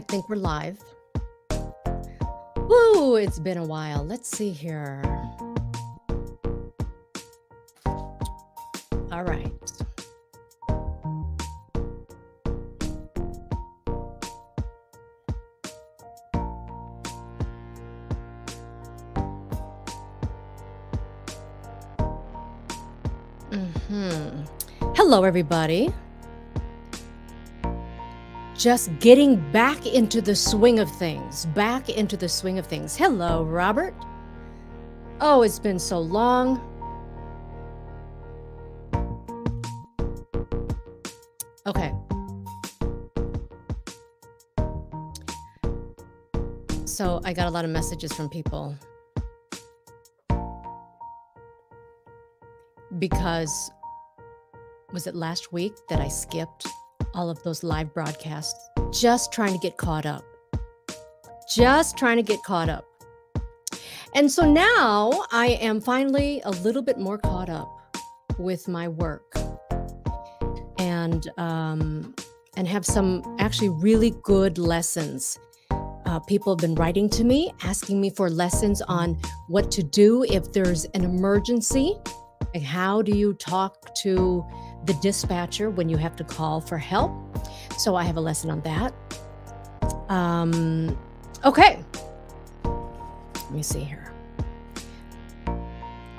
I think we're live. Woo, it's been a while. Let's see here. All right. hmm Hello, everybody. Just getting back into the swing of things. Back into the swing of things. Hello, Robert. Oh, it's been so long. Okay. So I got a lot of messages from people because was it last week that I skipped all of those live broadcasts just trying to get caught up. Just trying to get caught up. And so now I am finally a little bit more caught up with my work and um, and have some actually really good lessons. Uh, people have been writing to me asking me for lessons on what to do if there's an emergency. Like how do you talk to the dispatcher when you have to call for help. So I have a lesson on that. Um, okay. Let me see here.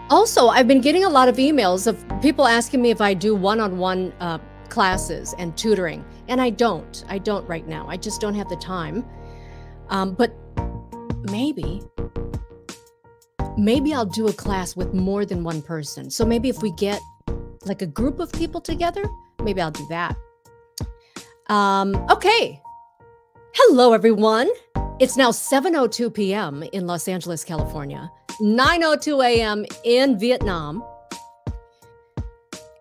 Also, I've been getting a lot of emails of people asking me if I do one on one classes and tutoring. And I don't. I don't right now. I just don't have the time. Um, but maybe, maybe I'll do a class with more than one person. So maybe if we get like a group of people together, maybe I'll do that. Um, okay. Hello, everyone. It's now 7:02 p.m. in Los Angeles, California, 9:02 a.m. in Vietnam,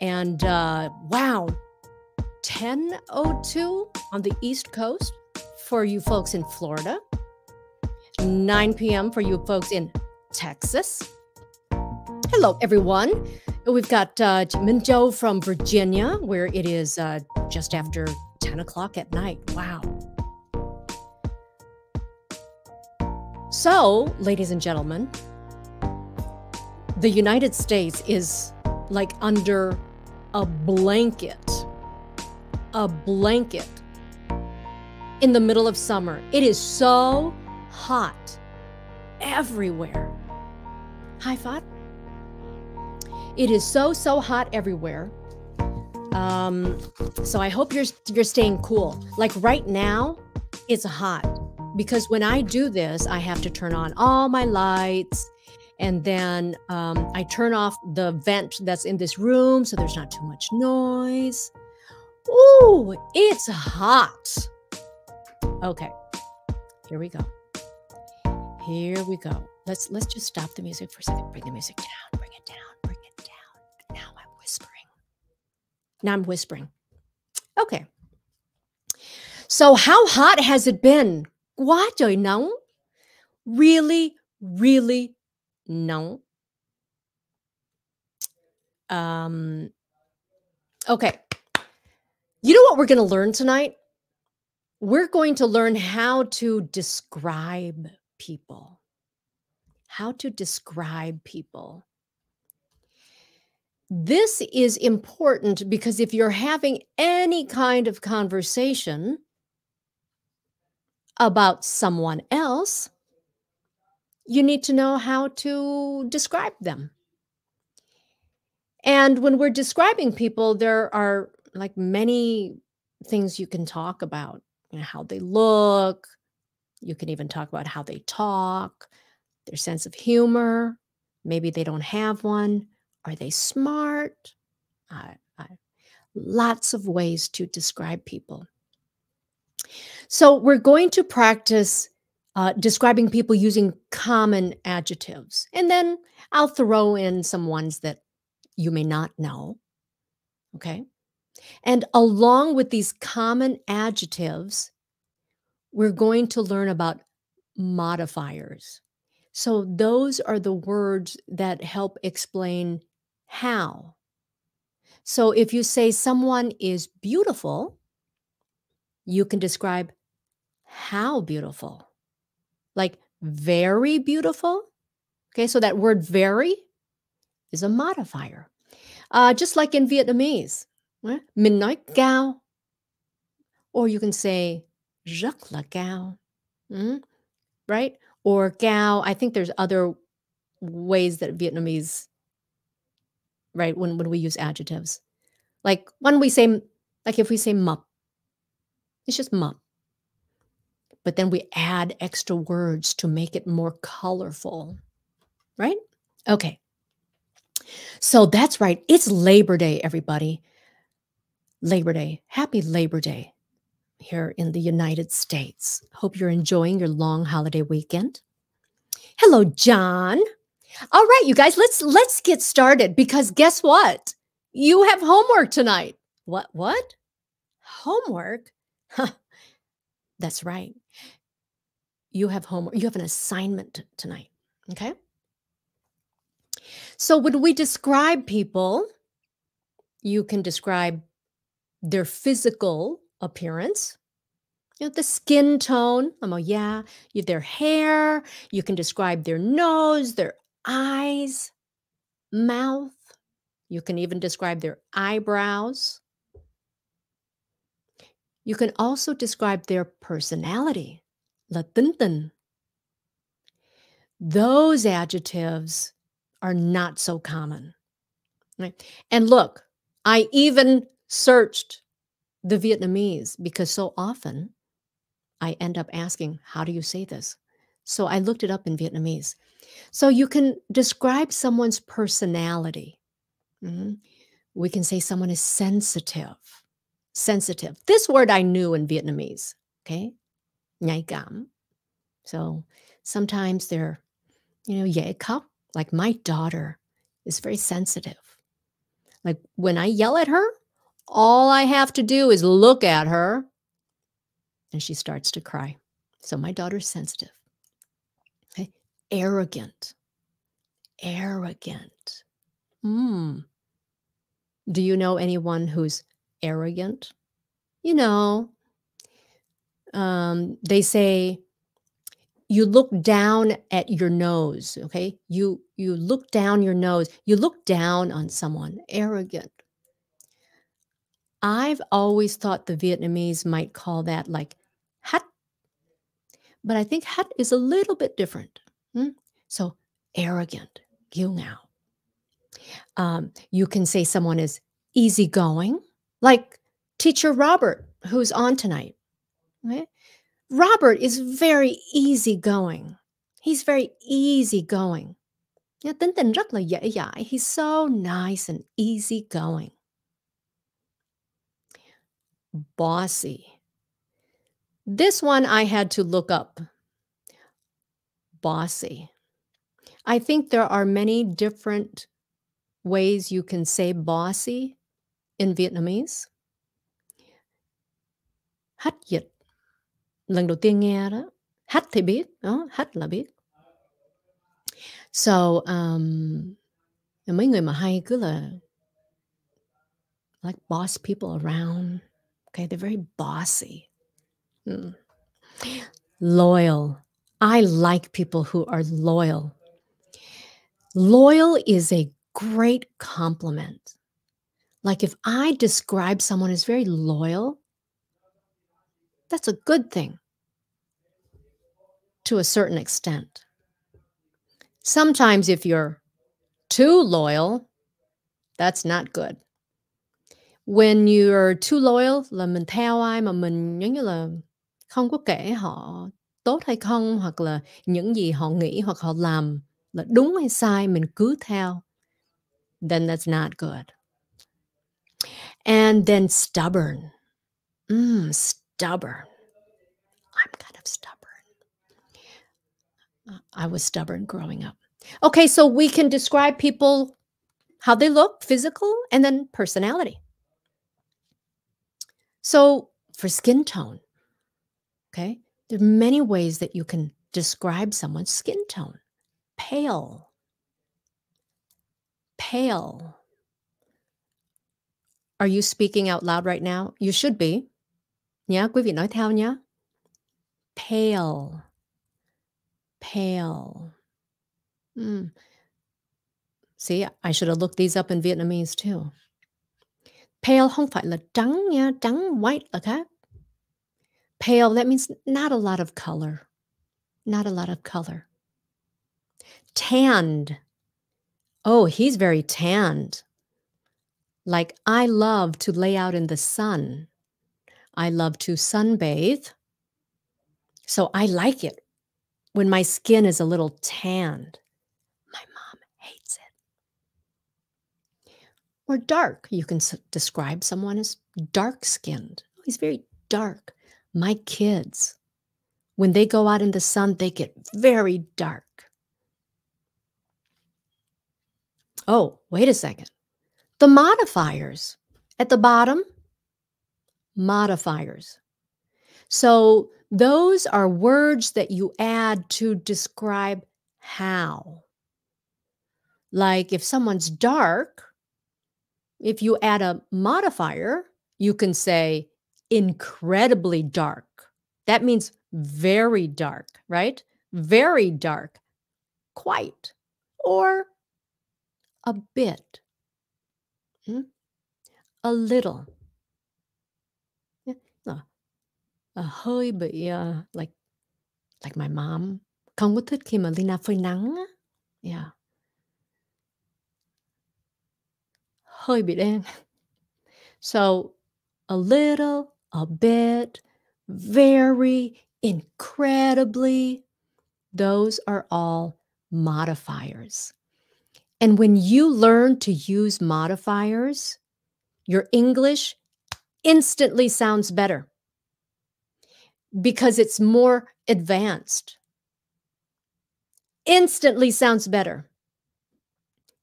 and uh, wow, 10:02 on the East Coast for you folks in Florida, 9 p.m. for you folks in Texas. Hello, everyone. We've got uh, Minjo from Virginia, where it is uh, just after 10 o'clock at night. Wow. So, ladies and gentlemen, the United States is like under a blanket, a blanket in the middle of summer. It is so hot everywhere. Hi, Fat. It is so so hot everywhere. Um, so I hope you're you're staying cool. Like right now, it's hot because when I do this, I have to turn on all my lights, and then um, I turn off the vent that's in this room so there's not too much noise. Ooh, it's hot. Okay, here we go. Here we go. Let's let's just stop the music for a second. Bring the music down. Now I'm whispering. Okay. So how hot has it been? Nóng. Really, really nóng. Um, okay. You know what we're going to learn tonight? We're going to learn how to describe people. How to describe people. This is important because if you're having any kind of conversation about someone else, you need to know how to describe them. And when we're describing people, there are like many things you can talk about you know, how they look. You can even talk about how they talk, their sense of humor. Maybe they don't have one. Are they smart? I, I, lots of ways to describe people. So we're going to practice uh, describing people using common adjectives. And then I'll throw in some ones that you may not know. Okay. And along with these common adjectives, we're going to learn about modifiers. So those are the words that help explain how. So if you say someone is beautiful, you can describe how beautiful. Like very beautiful. Okay, so that word very is a modifier. Uh, just like in Vietnamese, right? mình nói. Or you can say rất là cao. Mm, right? Or cao. I think there's other ways that Vietnamese, right? When when we use adjectives, like when we say, like if we say mập, it's just mập. But then we add extra words to make it more colorful, right? Okay. So that's right. It's Labor Day, everybody. Labor Day. Happy Labor Day here in the United States. Hope you're enjoying your long holiday weekend. Hello, John. All right, you guys, let's let's get started because guess what? You have homework tonight. What what? Homework? Huh. That's right. You have homework. You have an assignment tonight. Okay? So when we describe people, you can describe their physical appearance, you know, the skin tone. I'm like, yeah, you their hair. You can describe their nose, their eyes, mouth. You can even describe their eyebrows. You can also describe their personality. La tin tin. Those adjectives are not so common. Right? And look, I even searched the Vietnamese because so often I end up asking, How do you say this? So I looked it up in Vietnamese. So you can describe someone's personality. Mhm. We can say someone is sensitive. Sensitive. This word I knew in Vietnamese. Okay. Nhạy cảm. So sometimes they're, you know, dễ khóc. Like my daughter is very sensitive. Like when I yell at her, all I have to do is look at her and she starts to cry. So my daughter's sensitive. Arrogant. Arrogant. Hmm. Do you know anyone who's arrogant? You know, um, they say you look down at your nose. Okay, you you look down your nose. You look down on someone. Arrogant. I've always thought the Vietnamese might call that like hat, but I think hat is a little bit different. Hmm? So arrogant, you ngạo. Um, you can say someone is easygoing, like teacher Robert, who's on tonight. Robert is very easygoing. He's very easygoing. Yeah, tính tình rất là dễ dãi. He's so nice and easygoing. Bossy. This one I had to look up. Bossy. I think there are many different ways you can say bossy in Vietnamese. Hách dịch. Lần đầu tiên nghe đó. Hách thì biết, đó, hách là biết. So, um, mấy người mà hay cứ là like boss people around. Okay, they're very bossy. Mm. Loyal. I like people who are loyal. Loyal is a great compliment. Like if I describe someone as very loyal, that's a good thing to a certain extent. Sometimes if you're too loyal, that's not good. When you're too loyal là mình theo ai mà mình giống như là không có kể họ tốt hay không hoặc là những gì họ nghĩ hoặc họ làm là đúng hay sai mình cứ theo. Then that's not good. And then stubborn. Mm, stubborn. I'm kind of stubborn. I was stubborn growing up. Okay so we can describe people how they look physical and then personality. So for skin tone okay there are many ways that you can describe someone's skin tone pale pale. Are you speaking out loud right now? You should be. Nhá, quý vị nói theo nhá. pale pale mm. see I should have looked these up in Vietnamese too pale không phải là trắng nha trắng white là khác pale that means not a lot of color not a lot of color tanned oh he's very tanned like I love to lay out in the sun I love to sunbathe. So I like it when my skin is a little tanned. My mom hates it. Or dark. You can describe someone as dark skinned. Oh, he's very dark. My kids, when they go out in the sun, they get very dark. Oh, wait a second. The modifiers at the bottom modifiers. So those are words that you add to describe how. Like if someone's dark, if you add a modifier, you can say incredibly dark. That means very dark, right? Very dark, quite, or a bit, hmm? a little Ờ, hơi bị, like like my mom, không có thích khi mà Leyna nắng. Yeah. Hơi bị đen. So, a little, a bit, very, incredibly, those are all modifiers. And when you learn to use modifiers, your English instantly sounds better because it's more advanced. Instantly sounds better.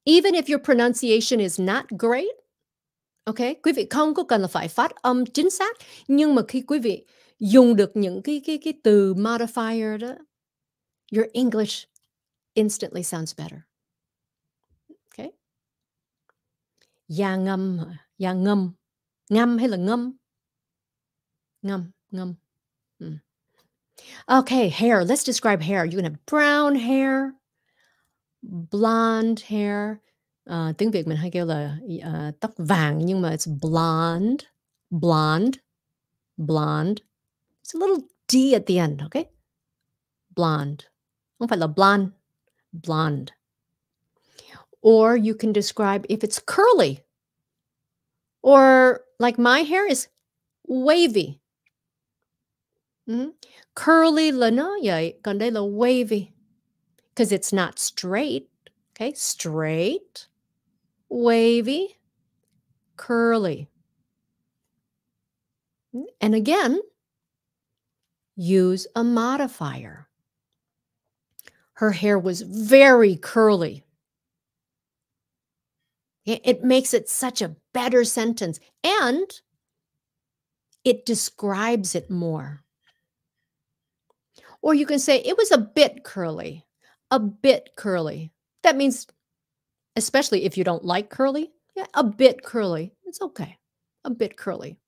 Even if your pronunciation is not great, OK, quý vị không có cần là phải phát âm chính xác, nhưng mà khi quý vị dùng được những cái cái cái từ modifier đó, your English instantly sounds better. OK, Da ngâm, da ngâm, ngâm hay là ngâm? Ngâm, ngâm. Mm. Okay, hair. Let's describe hair. You to have brown hair, blonde hair. Uh, tiếng Việt mình hay kêu là tóc vàng nhưng mà it's blonde, blonde, blonde. It's a little D at the end, okay? Blonde. Không phải là blonde, blonde. Or you can describe if it's curly. Or like my hair is wavy. Mhm. Curly là nó vậy, còn đây là wavy. Because it's not straight. Okay, straight, wavy, curly. And again, use a modifier. Her hair was very curly. It makes it such a better sentence and it describes it more. Or you can say it was a bit curly, a bit curly. That means, especially if you don't like curly, yeah, a bit curly. It's okay. A bit curly.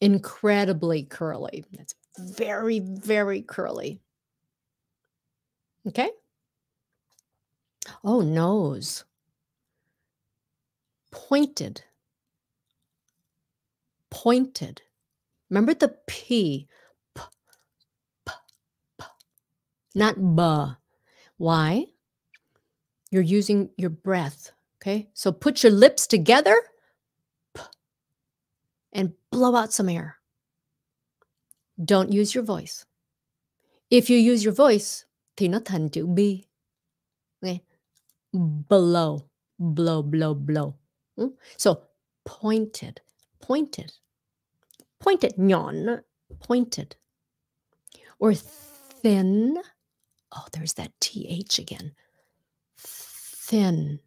Incredibly curly. That's very, very curly. Okay. Oh, nose. Pointed. Pointed. Remember the P. P, p, p. Not B. Why? You're using your breath. Okay. So put your lips together and blow out some air. Don't use your voice. If you use your voice, thì nó thành chữ B. Okay. Blow, blow, blow, blow. Mm? So pointed, pointed, pointed, nhọn, pointed. Or thin. Oh, there's that TH again. Thin.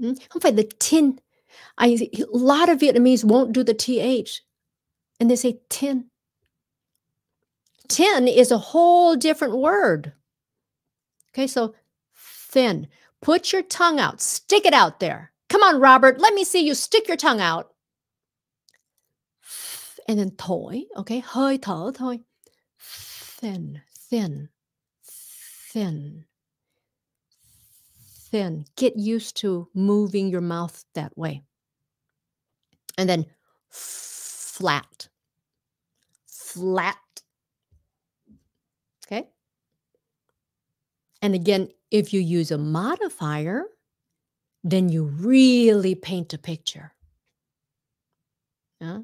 Mm, Không phải the tin. I, a lot of Vietnamese won't do the TH and they say tin. Tin is a whole different word. Okay, so thin. Put your tongue out, stick it out there. Come on, Robert, let me see you stick your tongue out. and then thổi, okay? Hơi thở thôi. Thin, thin, thin, thin. Get used to moving your mouth that way. And then flat, flat. Okay? And again, if you use a modifier, then you really paint a picture. Yeah?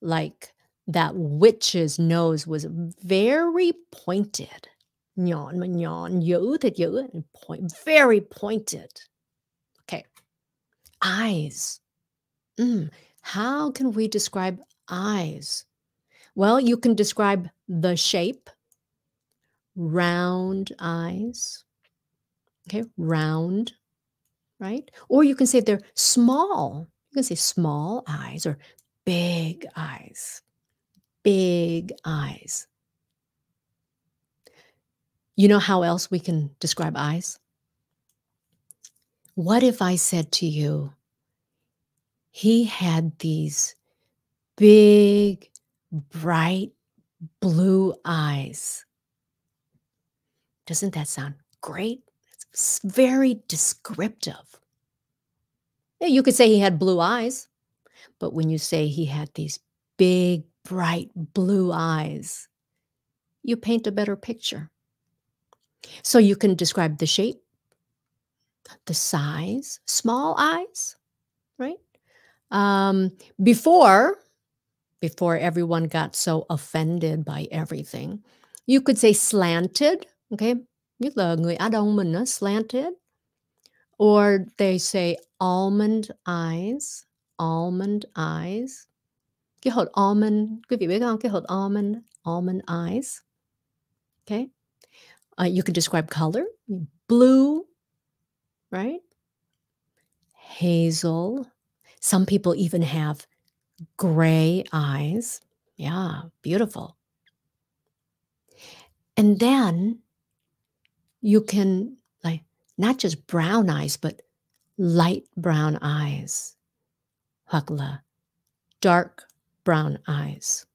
Like that witch's nose was very pointed. Nhọn mà nhọn, dữ thật dữ, point, very pointed. Okay. Eyes. Mm, how can we describe eyes? Well, you can describe the shape, round eyes. Okay, round, right? Or you can say they're small. You can say small eyes or big eyes. Big eyes. You know how else we can describe eyes? What if I said to you, he had these big, bright blue eyes? Doesn't that sound great? It's very descriptive. You could say he had blue eyes, but when you say he had these big, bright blue eyes, you paint a better picture. So you can describe the shape, the size, small eyes, right? Um, before, before everyone got so offended by everything, you could say slanted, okay? Nhất là người Á Đông mình nó slanted. Or they say almond eyes, almond eyes. Cái hột almond, quý vị biết không? Cái hột almond, almond eyes. Okay. Uh, you can describe color blue, right? Hazel. Some people even have gray eyes. Yeah, beautiful. And then you can, like, not just brown eyes, but light brown eyes. Hoặc dark brown eyes.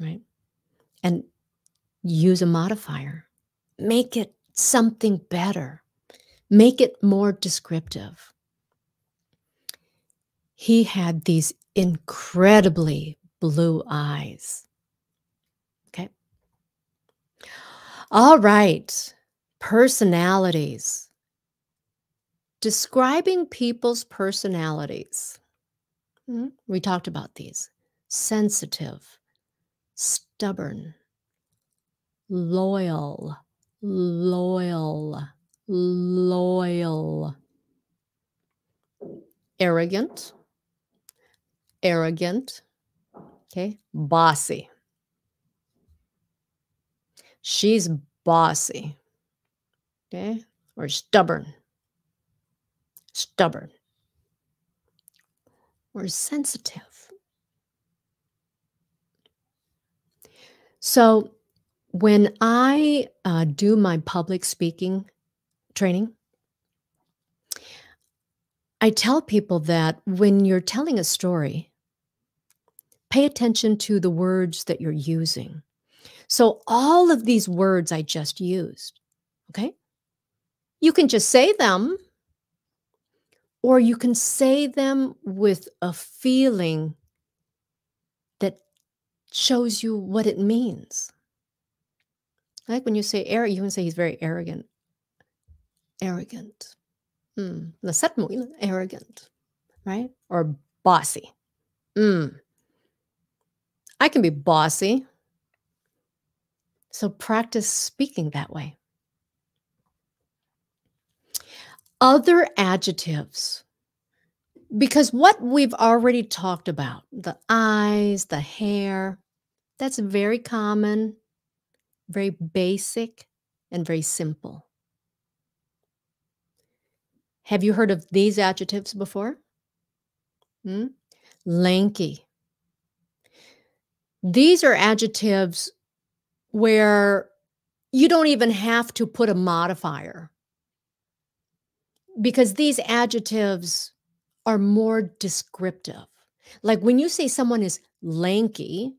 Right? And use a modifier. Make it something better. Make it more descriptive. He had these incredibly blue eyes. Okay. All right. Personalities. Describing people's personalities. Hmm, we talked about these sensitive, stubborn, loyal, loyal, loyal, arrogant, arrogant, okay, bossy. She's bossy, okay, or stubborn, stubborn, or sensitive. So when I uh, do my public speaking training, I tell people that when you're telling a story, pay attention to the words that you're using. So, all of these words I just used, okay? You can just say them, or you can say them with a feeling that shows you what it means. Like when you say arrogant, you can say he's very arrogant. Arrogant. Mm. Mũi arrogant, right? Or bossy. Mm. I can be bossy. So practice speaking that way. Other adjectives. Because what we've already talked about, the eyes, the hair, that's very common very basic and very simple. Have you heard of these adjectives before? Hmm? Lanky. These are adjectives where you don't even have to put a modifier because these adjectives are more descriptive. Like when you say someone is lanky,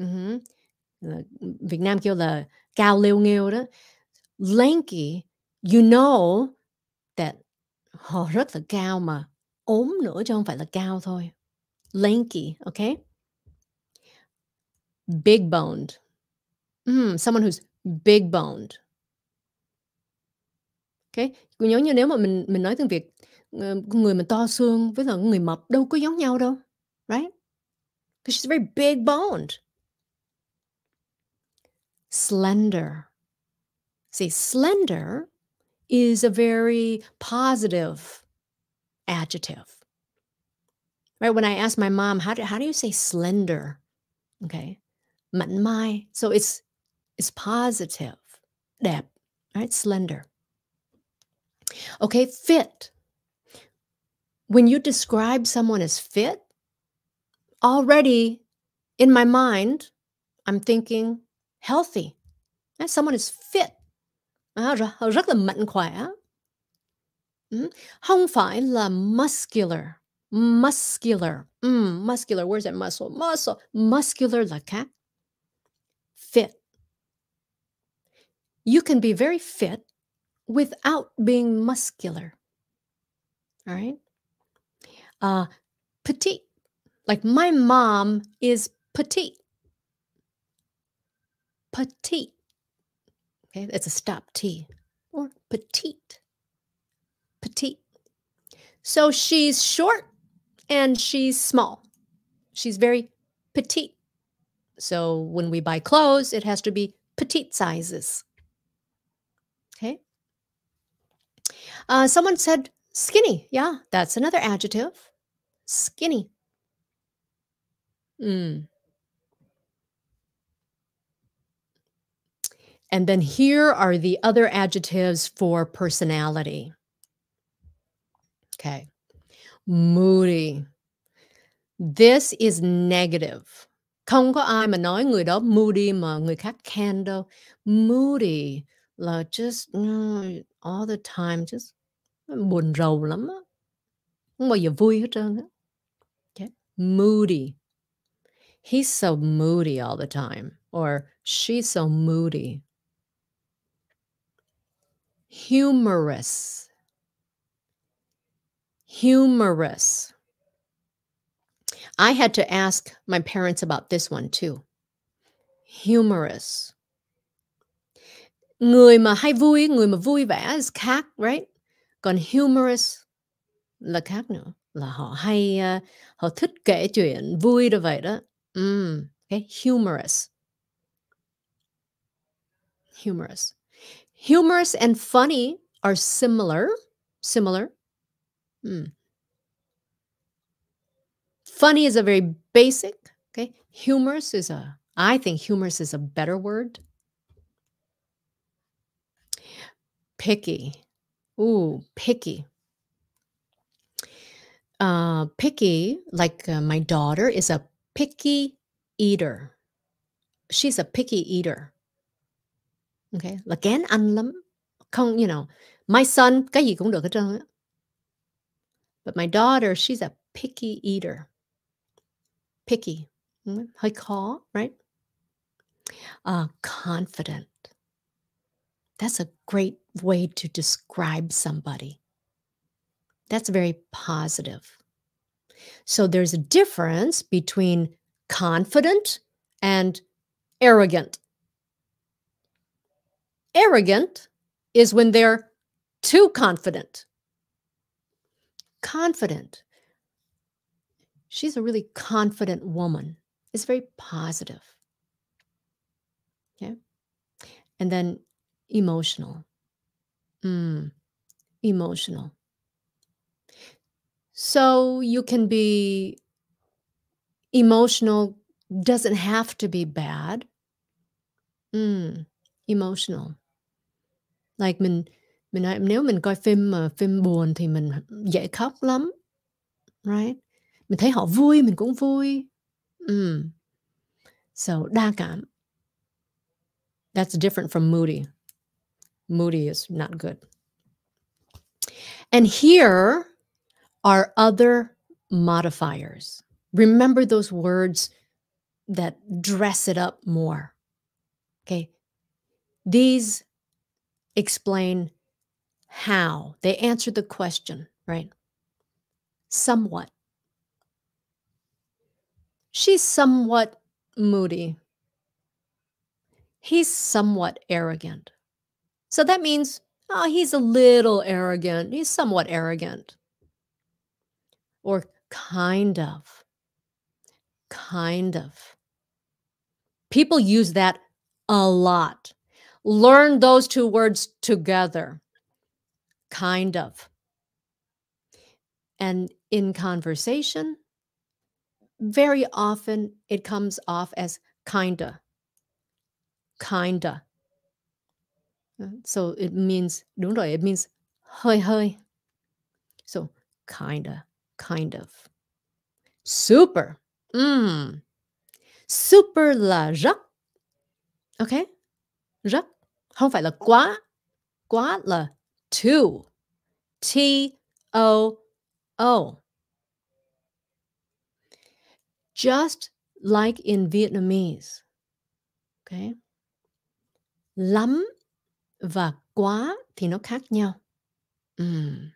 ừm Việt Nam kêu là cao lêu nghêu đó. Lanky, you know that họ rất là cao mà ốm nữa chứ không phải là cao thôi. Lanky, okay? Big boned. mm, someone who's big boned. Okay, giống như nếu mà mình mình nói tiếng Việt, ờ, người mà to xương với là người mập đâu có giống nhau đâu, right? Because she's very big boned. Slender. See, slender is a very positive adjective. Right? When I asked my mom, how do, how do you say slender? Okay. Mai. So it's it's positive. Đẹp. Right? Slender. Okay, fit. When you describe someone as fit, already in my mind, I'm thinking healthy. That someone is fit. À, rất là mạnh khỏe. Không phải là muscular. Muscular. Mm, muscular. Where's that muscle? Muscle. Muscular là khác. Fit. You can be very fit without being muscular. All right. Uh, petite. Like my mom is petite. Petite. Okay, it's a stop T. Or petite. Petite. So she's short and she's small. She's very petite. So when we buy clothes, it has to be petite sizes. Okay. Uh, someone said skinny. Yeah, that's another adjective. Skinny. Mm. And then here are the other adjectives for personality. Okay. Moody. This is negative. Không có ai mà nói người đó moody mà người khác can đâu. Moody là just all the time, just buồn rầu lắm. Không bao giờ vui hết trơn. Okay. Moody. He's so moody all the time. Or she's so moody. Humorous. Humorous. I had to ask my parents about this one too. Humorous. Người mà hay vui, người mà vui vẻ is khác, right? Còn humorous là khác nữa, là họ hay uh, họ thích kể chuyện vui đâu vậy đó. Mm, okay, humorous. Humorous. Humorous and funny are similar. Similar. Mm. Funny is a very basic. Okay. Humorous is a, I think humorous is a better word. Picky. Ooh, picky. Uh, picky, like uh, my daughter, is a picky eater. She's a picky eater. Okay, là kén ăn lắm. Không, you know, my son, cái gì cũng được hết trơn. But my daughter, she's a picky eater. Picky. Hơi khó, right? Uh, confident. That's a great way to describe somebody. That's very positive. So there's a difference between confident and arrogant. Arrogant is when they're too confident. Confident. She's a really confident woman. It's very positive. Okay. And then emotional. Mm, emotional. So you can be emotional, doesn't have to be bad. Mm, emotional. Like mình mình nói nếu mình coi phim mà phim buồn thì mình dễ khóc lắm. Right? Mình thấy họ vui mình cũng vui. Mm. So đa cảm. That's different from moody. Moody is not good. And here are other modifiers. Remember those words that dress it up more. Okay. These explain how. They answer the question, right? Somewhat. She's somewhat moody. He's somewhat arrogant. So that means, oh, he's a little arrogant. He's somewhat arrogant. Or kind of. Kind of. People use that a lot. Learn those two words together. Kind of. And in conversation, very often it comes off as kinda. Kinda. So it means, đúng rồi, it means hơi hơi. So kinda, kind of. Super. Mm. Super là rất. Ok? Rất. Không phải là quá. Quá là too. T-O-O. Just like in Vietnamese. Okay? Lắm và quá thì nó khác nhau. Ừm.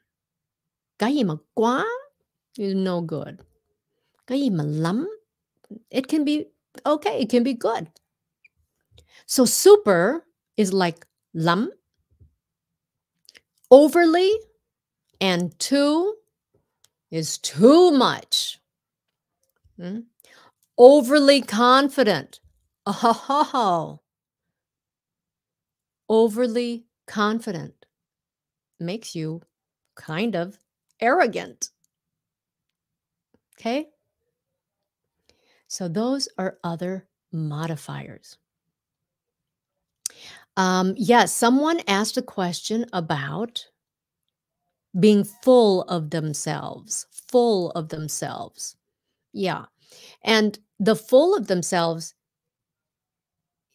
Cái gì mà quá is no good. Cái gì mà lắm, it can be okay, it can be good. So super is like lắm, overly, and too is too much. Hmm? Overly confident. Oh, overly confident makes you kind of arrogant. Okay? So those are other modifiers. Um, yes, someone asked a question about being full of themselves, full of themselves. Yeah. And the full of themselves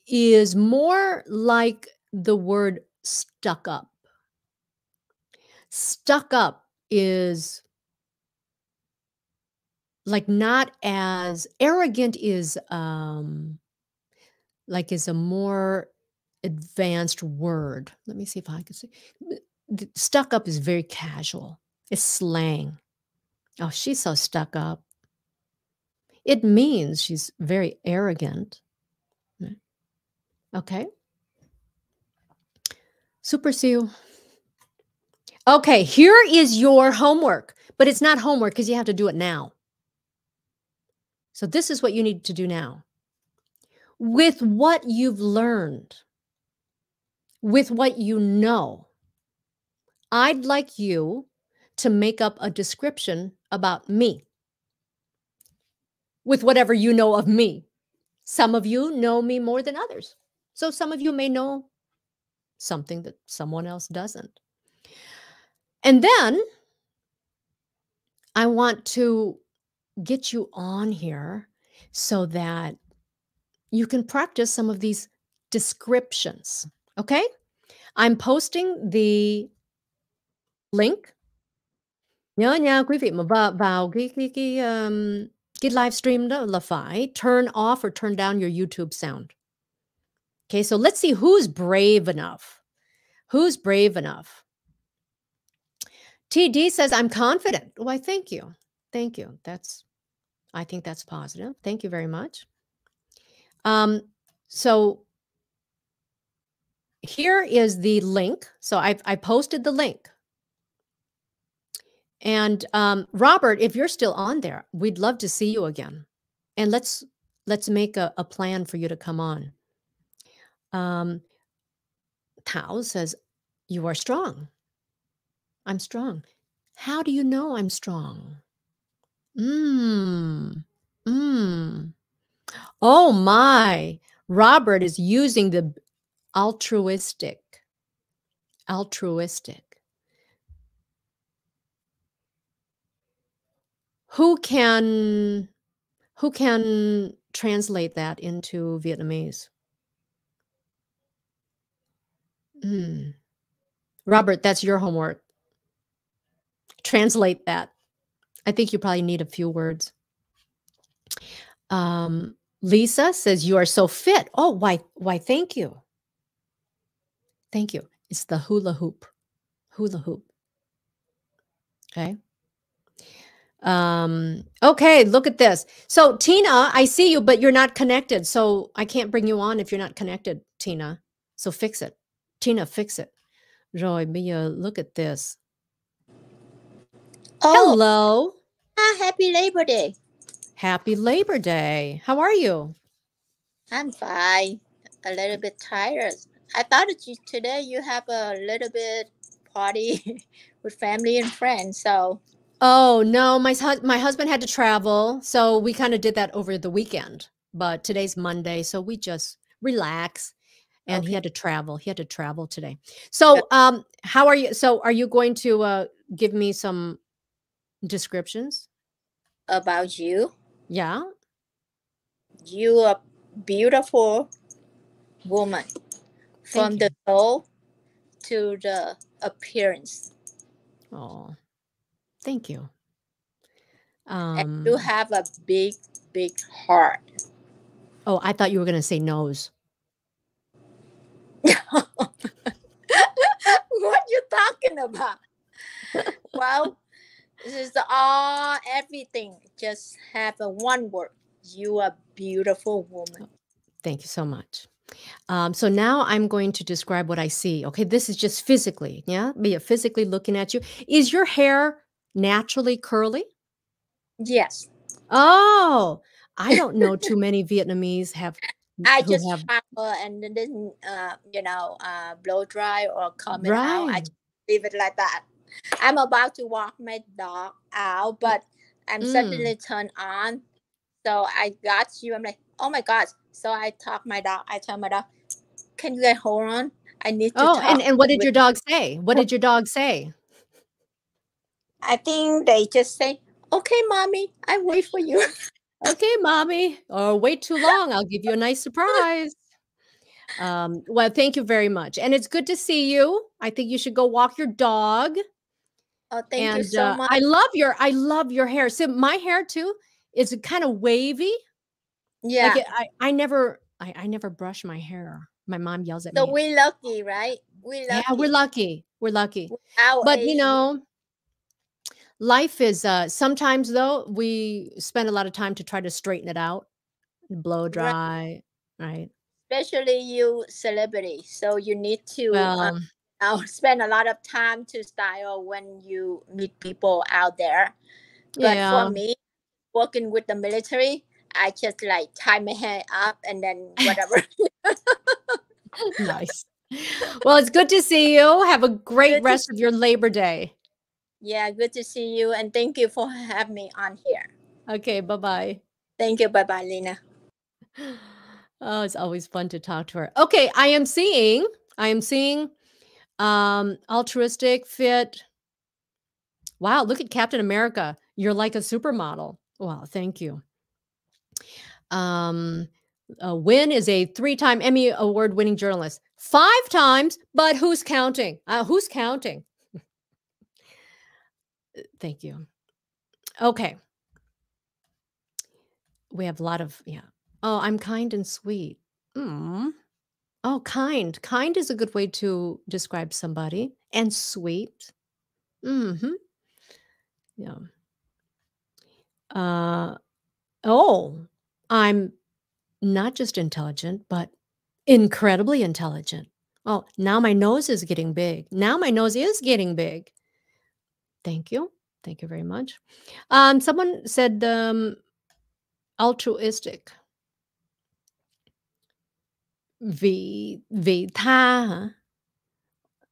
is more like the word stuck up. Stuck up is like not as arrogant is um like is a more advanced word. Let me see if I can see. Stuck up is very casual. It's slang. Oh, she's so stuck up. It means she's very arrogant. Hmm. Okay. Super Sue. Okay, here is your homework, but it's not homework because you have to do it now. So this is what you need to do now. With what you've learned, with what you know, I'd like you to make up a description about me with whatever you know of me. Some of you know me more than others. So some of you may know something that someone else doesn't. And then I want to get you on here so that you can practice some of these descriptions. Okay. I'm posting the link. Nhớ nha quý vị mà vào, vào cái cái cái um, cái livestream đó là phải turn off or turn down your YouTube sound. Okay, so let's see who's brave enough. Who's brave enough? TD says, I'm confident. Why, thank you. Thank you. That's, I think that's positive. Thank you very much. Um, so here is the link. So I, I posted the link. And um, Robert, if you're still on there, we'd love to see you again. And let's let's make a, a plan for you to come on. Um, Tao says, You are strong. I'm strong. How do you know I'm strong? Mmm. Mmm. Oh my. Robert is using the altruistic. Altruistic. Who can who can translate that into Vietnamese? Mm. Robert, that's your homework. Translate that. I think you probably need a few words. Um, Lisa says you are so fit. Oh, why? Why? Thank you. Thank you. It's the hula hoop. Hula hoop. Okay. Um, okay, look at this. So Tina, I see you, but you're not connected. So I can't bring you on if you're not connected, Tina. So fix it. Tina, fix it. Rồi, Mia, look at this. Oh, Hello. ah, happy Labor Day. Happy Labor Day. How are you? I'm fine. A little bit tired. I thought that you, today you have a little bit party with family and friends. So Oh, no, my hus- my husband had to travel, so we kind of did that over the weekend. But today's Monday, so we just relax. And he had to travel. He had to travel today. So, um, how are you? So, are you going to uh give me some descriptions? about you, Yeah. you are beautiful woman from you. the soul to the appearance. Oh, thank you. And Um, you have a big, big heart. oh, I thought you were going to say nose. what you talking about? well, this is all everything. Just have a one word. You are beautiful woman. Thank you so much. Um, so now I'm going to describe what I see. Okay, this is just physically, yeah, be it physically looking at you. Is your hair naturally curly? Yes. Oh, I don't know too many Vietnamese have I just have shower and then uh, you know uh, blow dry or comb it out. I right. just leave it like that. I'm about to walk my dog out, but I'm Mm. suddenly turned on. So I got you. I'm like, oh my gosh. So I talk my dog. I tell my dog, can you guys hold on? I need to Oh, talk and and what did your dog say? What did your dog say? I think they just say, okay, mommy, I wait for you. Okay, mommy, or wait too long, I'll give you a nice surprise. Um, well, thank you very much. And it's good to see you. I think you should go walk your dog. Oh, thank you so uh, much. I love your I love your hair. So my hair too is kind of wavy. Yeah. Like I I never I, I never brush my hair. My mom yells at so me. we're lucky, right? We lucky. Yeah, we're lucky. We're lucky. Our But you know, life is uh sometimes though we spend a lot of time to try to straighten it out, blow dry, right? especially you celebrity so you need to uh, Well, uh, spend a lot of time to style when you meet people out there but yeah. for me working with the military i just like tie my hair up and then whatever nice. Well, it's good to see you. Have a great good rest of your Labor Day. yeah good to see you and thank you for having me on here Okay, bye-bye. thank you bye bye Leyna Oh, it's always fun to talk to her. Okay, I am seeing, I am seeing um altruistic fit. Wow, look at Captain America. You're like a supermodel. Wow, thank you. Um uh, Win is a three-time Emmy award-winning journalist. Five times, but who's counting? Uh, who's counting? Thank you. Okay. We have a lot of, yeah. Oh, I'm kind and sweet. Mm. Oh, kind. Kind is a good way to describe somebody. And sweet. Mm-hmm. Yeah. Uh, oh, I'm not just intelligent, but incredibly intelligent. Oh, now my nose is getting big. Now my nose is getting big. Thank you. Thank you very much. Um, someone said um, altruistic. Vì vì tha?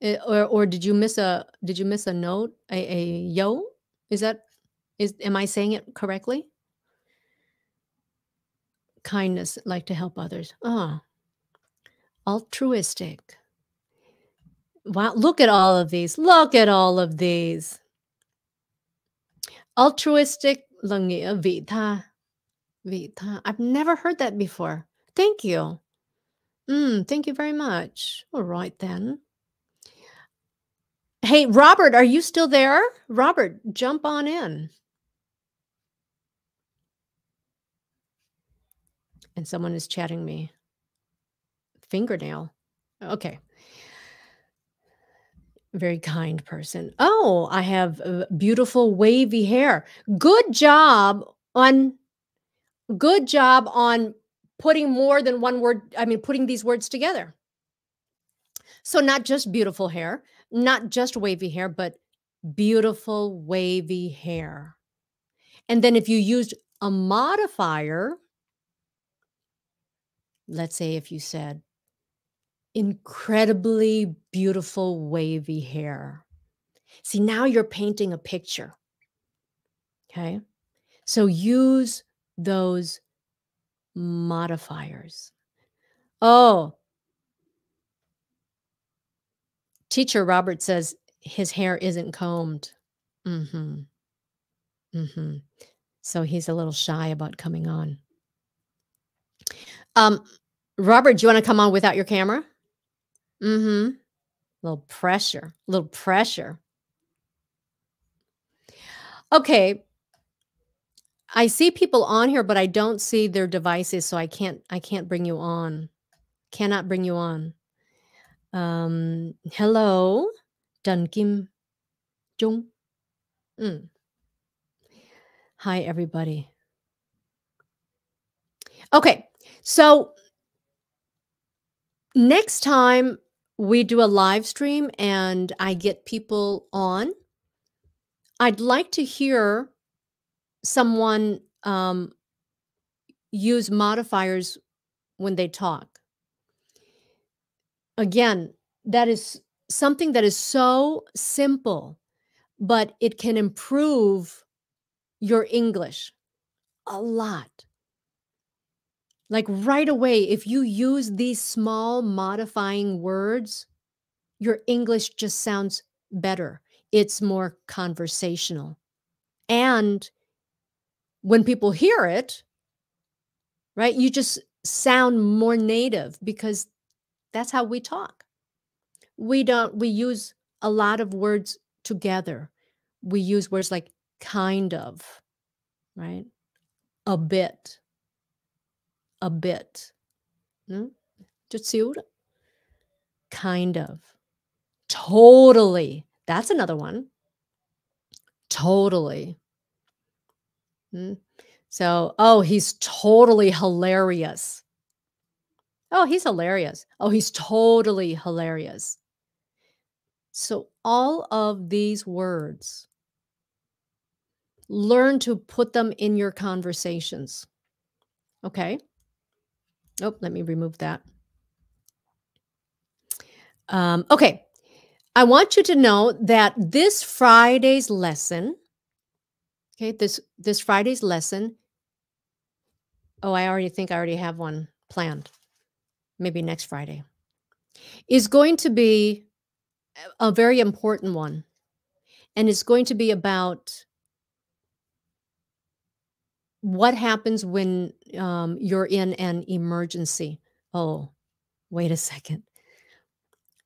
Eh, Or or did you miss a did you miss a note? A a yo? Is that is am I saying it correctly? Kindness, like to help others. Oh, altruistic. Wow, look at all of these. Look at all of these. Altruistic là tha. Vị tha. I've never heard that before. Thank you. Mm, thank you very much. All right then. Hey, Robert, are you still there? Robert, jump on in. And someone is chatting me. Fingernail. Okay. Very kind person. Oh, I have beautiful wavy hair. Good job on good job on putting more than one word, I mean putting these words together. So not just beautiful hair, not just wavy hair, but beautiful wavy hair. And then if you used a modifier, let's say if you said incredibly beautiful wavy hair. See, now you're painting a picture. Okay. So use those modifiers. Oh, teacher Robert says his hair isn't combed. Mm-hmm. Mm-hmm. So he's a little shy about coming on. Um, Robert, do you want to come on without your camera? Mm-hmm. A little pressure, a little pressure. Okay. I see people on here, but I don't see their devices, so I can't I can't bring you on. Cannot bring you on. Um, hello, Dun Kim Jung. Mm. Hi, everybody. Okay, so next time we do a live stream and I get people on, I'd like to hear someone um, use modifiers when they talk. Again, that is something that is so simple, but it can improve your English a lot. Like right away, if you use these small modifying words, your English just sounds better. It's more conversational. And when people hear it, right, you just sound more native because that's how we talk. We don't, we use a lot of words together. We use words like kind of, right? A bit a bit. Mm? Đó. Kind of. Totally. That's another one. Totally. Mm? So, oh, he's totally hilarious. Oh, he's hilarious. Oh, he's totally hilarious. So, all of these words, learn to put them in your conversations. Okay. Oh, let me remove that. Um, okay. I want you to know that this Friday's lesson, okay, this this Friday's lesson. Oh, I already think I already have one planned. Maybe next Friday. Is going to be a very important one. And it's going to be about what happens when um, you're in an emergency? Oh, wait a second.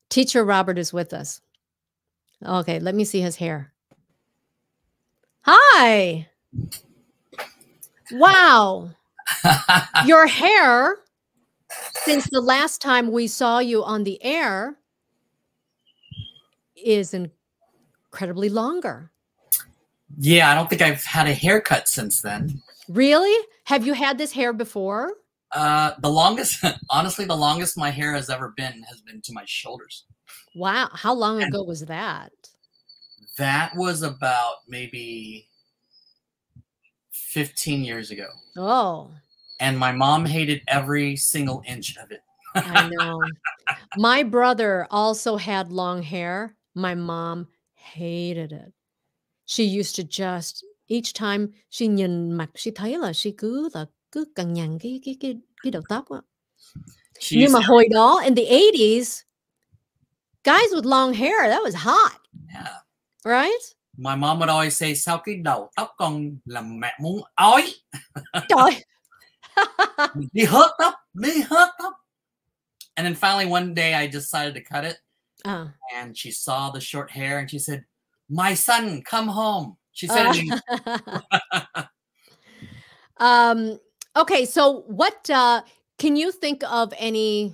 Teacher Robert is with us. Okay, let me see his hair. Hi. Wow. Your hair, since the last time we saw you on the air, is incredibly longer. Yeah, I don't think I've had a haircut since then. Really? Have you had this hair before? Uh, the longest, honestly, the longest my hair has ever been has been to my shoulders. Wow. How long and ago was that? That was about maybe 15 years ago. Oh. And my mom hated every single inch of it. I know. My brother also had long hair. My mom hated it. She used to just each time she nhìn mặt she thấy là she cứ là cứ cằn nhằn cái cái cái cái đầu tóc á. Nhưng mà hồi đó in the 80s guys with long hair that was hot. Yeah. Right? My mom would always say sao cái đầu tóc con làm mẹ muốn ói. Trời. đi hớt tóc, đi hớt tóc. And then finally one day I decided to cut it. Uh. And she saw the short hair and she said, "My son, come home." She said uh. um Okay, so what uh can you think of any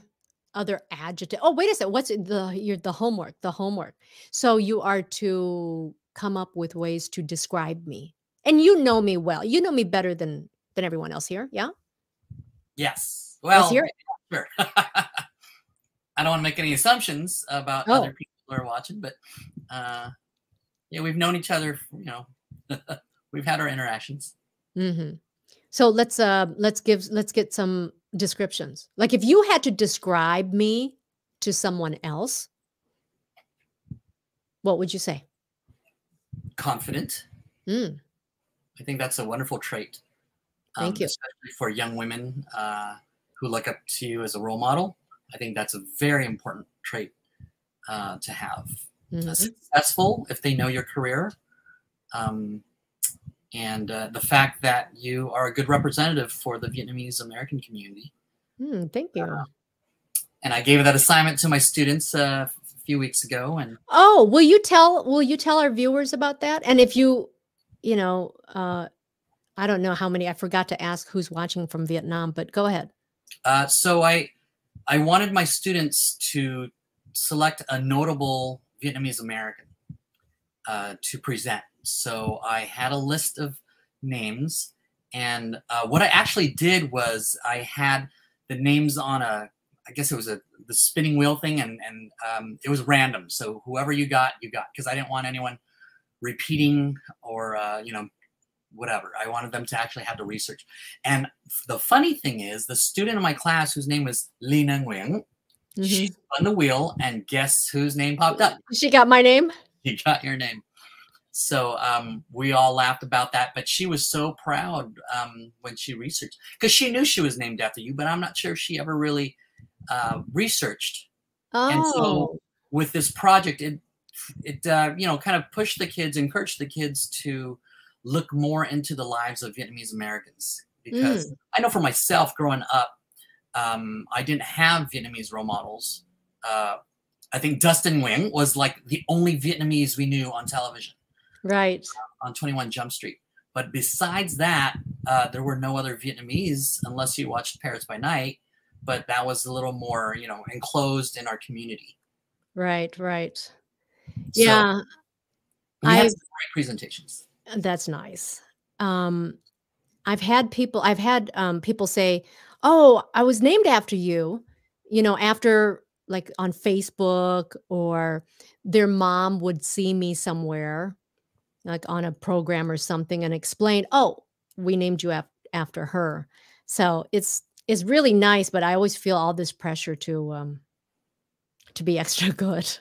other adjective? Oh, wait a second. What's the your the homework? The homework. So you are to come up with ways to describe me. And you know me well. You know me better than than everyone else here. Yeah? Yes. Well, hear it. sure. I don't want to make any assumptions about Oh. other people who are watching, but uh, yeah, we've known each other. You know, we've had our interactions. hmm So let's uh let's give let's get some descriptions. Like if you had to describe me to someone else, what would you say? Confident. Mm, I think that's a wonderful trait. Thank you. Especially for young women uh, who look up to you as a role model. I think that's a very important trait uh, to have. Uh, mhm. successful if they know your career. Um, and uh, the fact that you are a good representative for the Vietnamese American community. Mm, thank you. And I gave that assignment to my students uh, a few weeks ago. And Oh, will you tell will you tell our viewers about that? And if you, you know, uh I don't know how many I forgot to ask who's watching from Vietnam, but go ahead. uh, so I, I wanted my students to select a notable Vietnamese American uh, to present. So I had a list of names. And uh, what I actually did was I had the names on a, I guess it was a the spinning wheel thing, and and um, it was random. So whoever you got, you got, because I didn't want anyone repeating or uh, you know whatever. I wanted them to actually have the research. And the funny thing is, the student in my class whose name was Leyna Nguyen, Mhm. she spun the wheel, and guess whose name popped up? She got my name. you got your name. So um, we all laughed about that, but she was so proud um, when she researched because she knew she was named after you, but I'm not sure if she ever really uh, researched. And Oh, so with this project, it it uh, you know kind of pushed the kids, encouraged the kids to look more into the lives of Vietnamese Americans because I know for myself growing up, um, I didn't have Vietnamese role models. Uh, I think Dustin Nguyen was like the only Vietnamese we knew on television right. on 21 Jump Street. But besides that, uh, there were no other Vietnamese unless you watched Paris by Night. But that was a little more, you know, enclosed in our community. Right, right. So yeah, some great presentations. that's nice. Um I've had people I've had um people say, "Oh, I was named after you." You know, after like on Facebook or their mom would see me somewhere like on a program or something and explain, "Oh, we named you af- after her." So, it's it's really nice, but I always feel all this pressure to um to be extra good.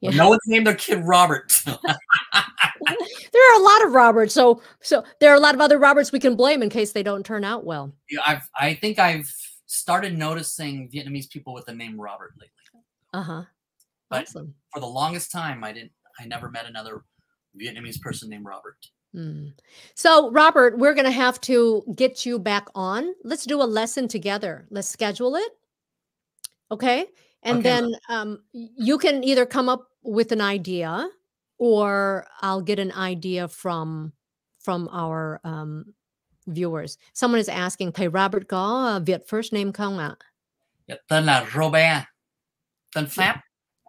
Yeah. no one's named their kid Robert. there are a lot of Roberts, so so there are a lot of other Roberts we can blame in case they don't turn out well. Yeah, I've, I think I've started noticing Vietnamese people with the name Robert lately. Uh huh. But- Awesome. For the longest time, I didn't. I never met another Vietnamese person named Robert. Mm. So, Robert, we're going to have to get you back on. Let's do a lesson together. Let's schedule it. Okay. And Okay. then um, you can either come up with an idea or I'll get an idea from from our um, viewers. Someone is asking, thầy Robert có uh, Việt first name không ạ? Dạ, tên là Robert. Tên Pháp.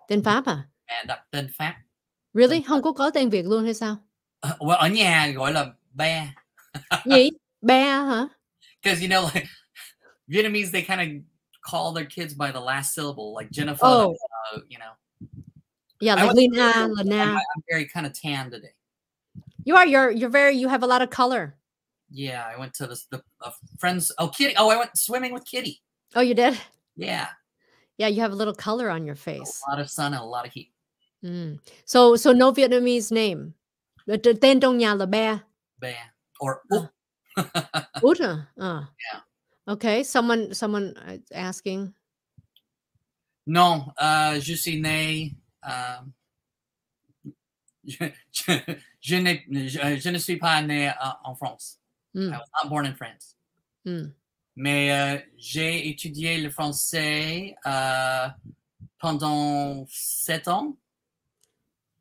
Tên Pháp à? Mẹ đặt tên Pháp. Really? Không có có tên Việt luôn hay sao? Well, ở nhà gọi là Ba. Gì? Ba hả? Because you know, like Vietnamese, they kind of call their kids by the last syllable, like Jennifer. Oh. uh, you know, Yeah, like was- Leyna, I'm, very kind of tan today. You are. You're. You're very. You have a lot of color. Yeah, I went to this, the uh, friends. Oh, Kitty. Oh, I went swimming with Kitty. Oh, you did. Yeah, Yeah, you have a little color on your face. a lot of sun and a lot of heat. Mm. So, so no Vietnamese name. But the Tên trong nhà là Ba. Ba or Uh. Út à? Uh. Yeah. Okay. Someone. Someone uh, asking. Non, euh, je suis né. euh, je, je, je je- je ne suis pas né euh, en France. Mm. I was not born in France. Mm. Mais euh, j'ai étudié le français euh, pendant sept ans,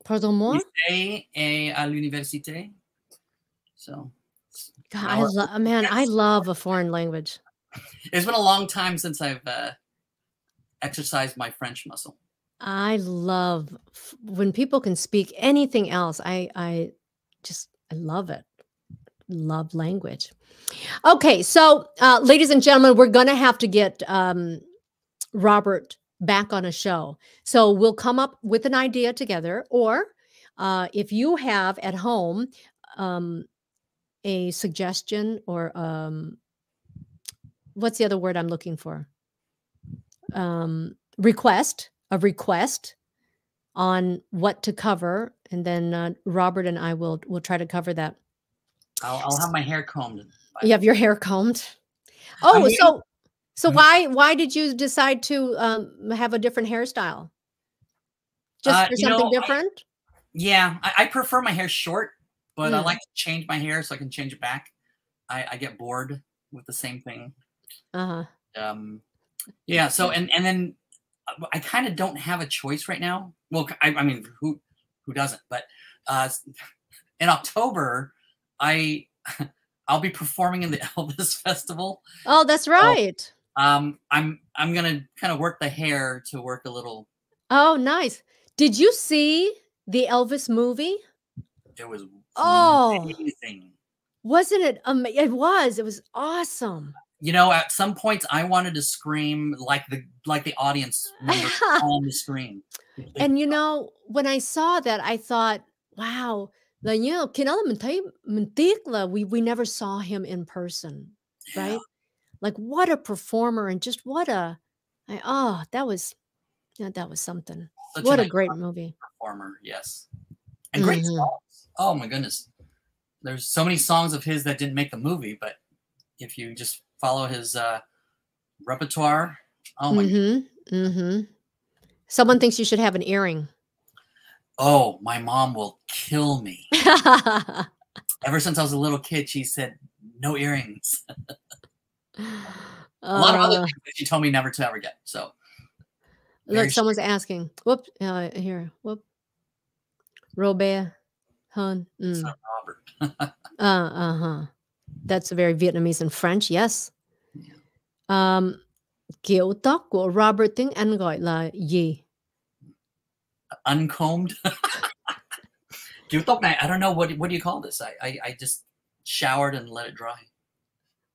Pardon moi. et à l'université. So, God, I love man, I love a foreign language. It's been a long time since I've uh, exercised my French muscle. I love when people can speak anything else. I I just I love it. Love language. Okay, so uh, ladies and gentlemen, we're gonna have to get um, Robert back on a show. So we'll come up with an idea together, or uh, if you have at home um, a suggestion or um, what's the other word I'm looking for? Um, request, a request on what to cover, and then uh, Robert and I will will try to cover that. I'll, I'll have my hair combed. You have your hair combed. Oh, so so Mhm. why why did you decide to um, have a different hairstyle? Just Uh, for you know, something I- different? Yeah, I, I prefer my hair short, but I Mm. like to change my hair so I can change it back. I, I get bored with the same thing. Uh-huh. Um, yeah. So and and then uh, I kind of don't have a choice right now. Well, I, I mean, who who doesn't? But uh, in October, I I'll be performing in the Elvis Festival. Oh, that's right. Um, I'm I'm gonna kind of work the hair to work a little. Oh, nice. Did you see the Elvis movie? It was Oh. amazing. Wasn't it? Um, it was. It was awesome. You know, at some points, I wanted to scream like the like the audience on the screen. And you know, when I saw that, I thought, wow, like, you know, khi đó là mình thấy mình tiếc là we we never saw him in person, Yeah, right? Like what a performer and just what a I, oh, that was yeah, that was something. such what a great movie. performer, yes, and great Mhm. songs. Oh my goodness, there's so many songs of his that didn't make the movie, but if you just follow his uh, repertoire, oh my, Mm-hmm. Mm-hmm. Someone thinks you should have an earring. oh my mom will kill me. Ever since I was a little kid, she said no earrings. a lot of other Uh, things that she told me never to ever get. So Look, someone's asking. Whoop, uh, here. Whoop. Robert Hun. Mm. Robert. Uh, uh-huh. That's very Vietnamese and French, yes. Um, kiểu tóc của Robert tiếng Anh gọi là gì? uncombed. Kiểu tóc này, I don't know what what do you call this. I, I I just showered and let it dry.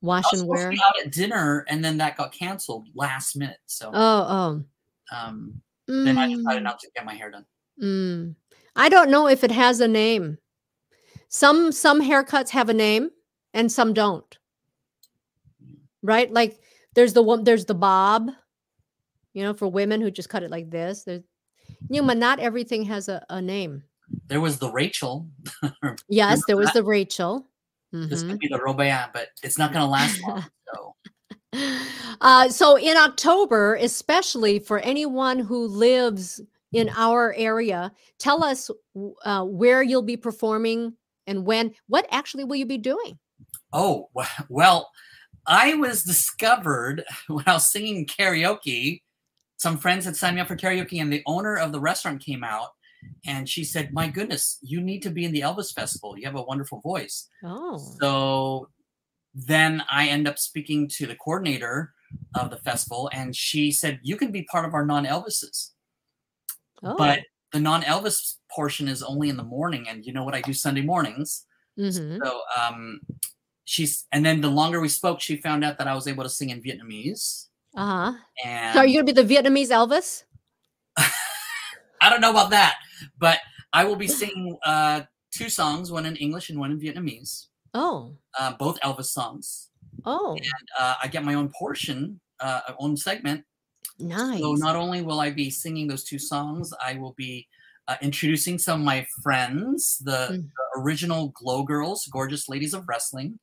Wash and wear? out at dinner and then that got canceled last minute. So Oh, oh. um, then I decided Mm, not to get my hair done. mm. I don't know if it has a name. Some some haircuts have a name and some don't. Right? Like there's the one there's the bob, you know, for women who just cut it like this. There's but not everything has a, a name. There was the Rachel. Yes, there was that? the Rachel. This Mhm. could be the Robea, but it's not going to last long. So Uh, so in October, especially for anyone who lives in our area, tell us uh, where you'll be performing and when. What actually will you be doing? Oh, well, I was discovered when I was singing karaoke. Some friends had signed me up for karaoke, and the owner of the restaurant came out and she said, My goodness, you need to be in the Elvis Festival. You have a wonderful voice. Oh, So then I end up speaking to the coordinator of the festival, and she said, You can be part of our non Elvises. oh. But the non Elvis portion is only in the morning. And you know what I do Sunday mornings? mhm. So um, she's, and then the longer we spoke, she found out that I was able to sing in Vietnamese. uh-huh. And So are you going to be the Vietnamese Elvis? I don't know about that, but I will be singing uh, two songs, one in English and one in Vietnamese, Oh, uh, both Elvis songs. oh, And uh, I get my own portion, uh, own segment. nice. So not only will I be singing those two songs, I will be uh, introducing some of my friends, the, Mm. the original Glow Girls, Gorgeous Ladies of Wrestling.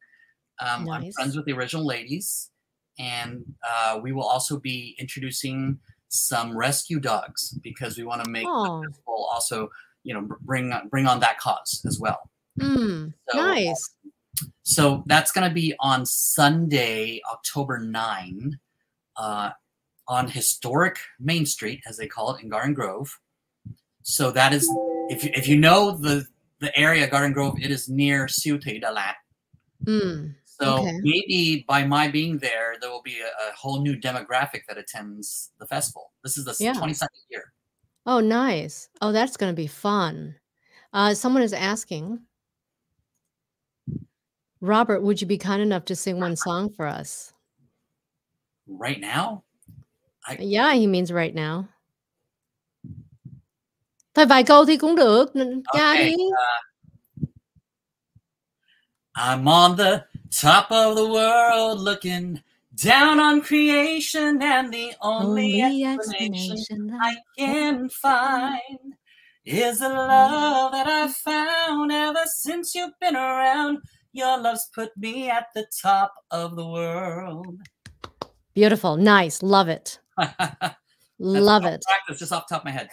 Um, I'm friends with the original ladies, and uh, we will also be introducing some rescue dogs because we want to make Oh. the festival also, you know, bring bring on that cause as well. Mm, So, uh, nice. so that's going to be on Sunday, October 9, uh, on historic Main Street, as they call it in Garden Grove. So that is, if you, if you know the, the area, Garden Grove, it is near Siu Te Mm. So Okay. maybe by my being there, there will be a, a whole new demographic that attends the festival. This is the Yeah. 22nd year. Oh, nice. Oh, that's going to be fun. Uh, someone is asking, Robert, would you be kind enough to sing one song for us? Right now, Yeah, he means right now. Thôi vài câu thì cũng được. Ca đi. I'm on the top of the world looking down on creation, and the only, Only explanation explanation I can find is the love that I've found ever since you've been around. Your love's put me at the top of the world. Beautiful. Nice. Love it. Love it. Practice just off the top of my head.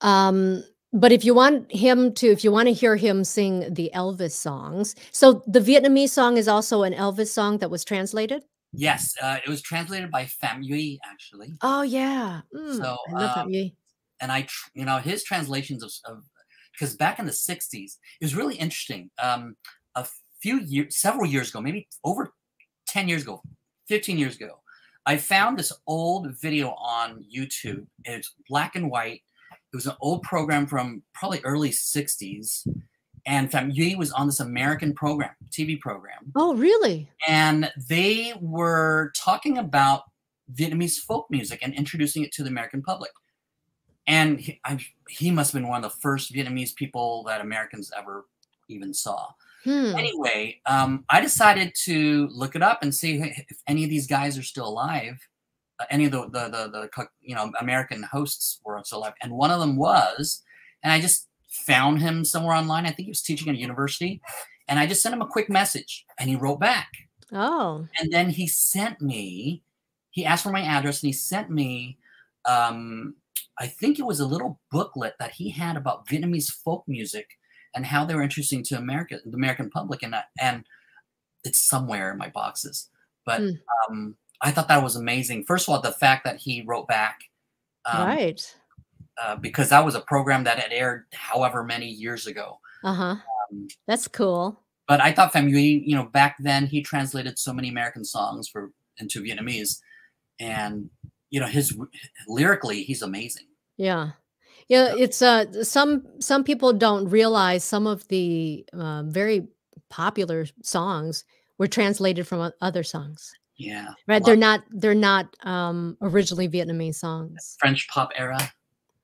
Um, but if you want him to, if you want to hear him sing the Elvis songs, so the Vietnamese song is also an Elvis song that was translated. Yes, uh, it was translated by Pham Duy actually, Oh yeah, Mm, So, I love um, Yeah. and I, tr- you know, his translations of, because back in the '60s, it was really interesting. Um, a few years, several years ago, maybe over ten years ago, fifteen years ago, I found this old video on YouTube. It's black and white. It was an old program from probably early '60s, and Pham Duy was on this American program, TV program. Oh really? and they were talking about Vietnamese folk music and introducing it to the American public. And he, I, he must have been one of the first Vietnamese people that Americans ever even saw. Hmm. Anyway, um, I decided to look it up and see if any of these guys are still alive. Uh, any of the, the the the you know American hosts were still alive, and one of them was. And I just found him somewhere online. I think he was teaching at a university, and I just sent him a quick message, and he wrote back. Oh, And then he sent me, he asked for my address and he sent me, um, I think it was a little booklet that he had about Vietnamese folk music and how they were interesting to America, the American public. And, I- and it's somewhere in my boxes. But Hmm. um, I thought that was amazing. First of all, the fact that he wrote back, um, right. uh, because that was a program that had aired however many years ago. Uh huh. Um, That's cool. but I thought Pham Duy, you know, back then he translated so many American songs for into Vietnamese, and you know, his lyrically, he's amazing. Yeah. Yeah, it's uh some some people don't realize some of the um, very popular songs were translated from other songs. Yeah, Right? They're not they're not um originally Vietnamese songs. French pop era.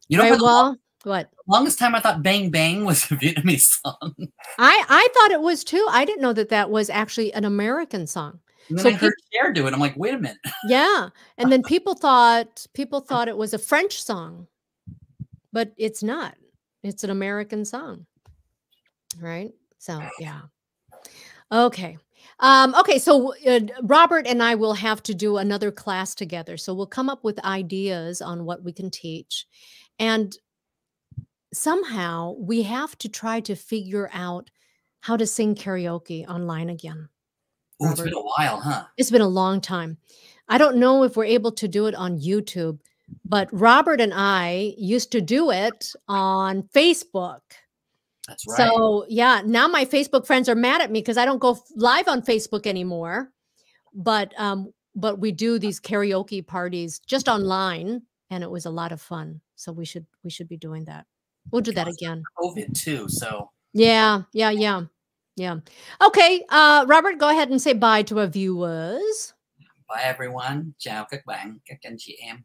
You know, Right, the well, what? longest time, I thought "Bang Bang" was a Vietnamese song. I I thought it was too. I didn't know that that was actually an American song. And then So I heard Cher do it. I'm like, wait a minute. Yeah, and then people thought people thought it was a French song, but it's not. It's an American song, right? So yeah. Okay. Um, okay, so uh, Robert and I will have to do another class together. So we'll come up with ideas on what we can teach. And somehow we have to try to figure out how to sing karaoke online again. Oh, it's been a while, huh? It's been a long time. I don't know if we're able to do it on YouTube, but Robert and I used to do it on Facebook. That's right. So, yeah, now my Facebook friends are mad at me because I don't go live on Facebook anymore. But um but we do these karaoke parties just online and it was a lot of fun. So we should we should be doing that. We'll do that again. COVID too. So Yeah, yeah, yeah. Yeah. Okay, uh Robert, go ahead and say bye to our viewers. bye everyone. Chào các bạn, các anh chị em.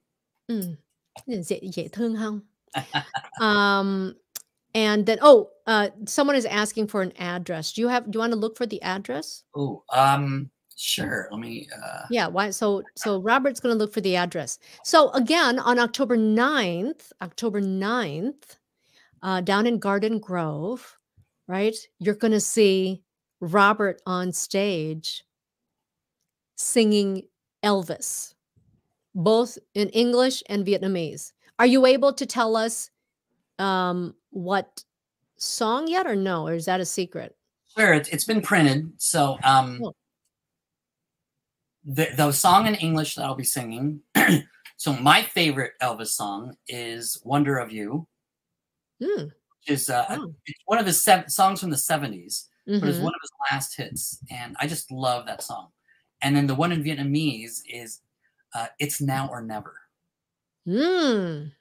Dễ dễ thương không? Um, and then oh, uh, someone is asking for an address. Do you have? Do you want to look for the address? Oh, um, sure. Let me. Uh, Yeah. Why? So so Robert's going to look for the address. So again, on October 9th, October 9th, uh, down in Garden Grove, right? You're going to see Robert on stage singing Elvis, both in English and Vietnamese. Are you able to tell us um, what song yet, or no? Or is that a secret? Sure, it's, it's been printed. So um, Cool. the the song in English that I'll be singing. so my favorite Elvis song is "Wonder of You," Hmm. which is uh, Oh. it's one of his sev- songs from the seventies. but it's Mhm. one of his last hits, and I just love that song. And then the one in Vietnamese is uh, "It's Now or Never," Mm.